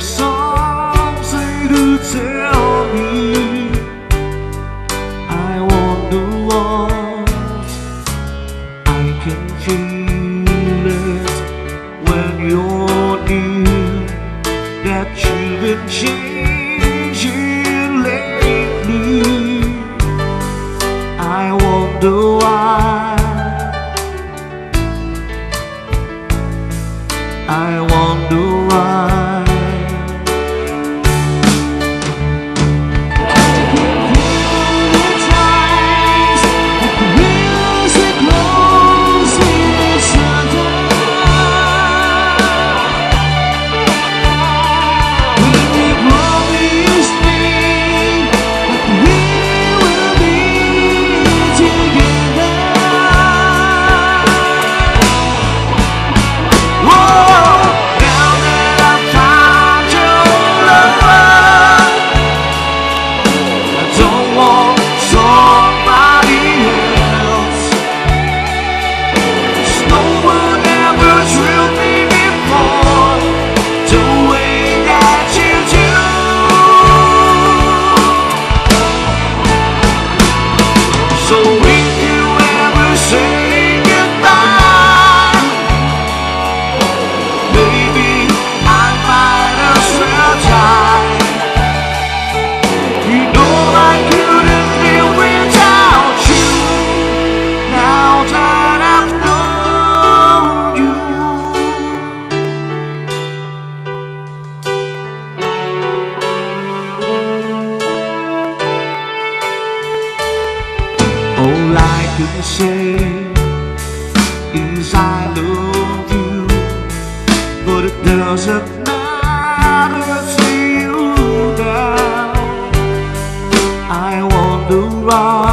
something to tell me. I wonder I can feel it when you're near that you've been changing lately. I wonder why. I say is I love you, but it doesn't matter to you now. I wonder why.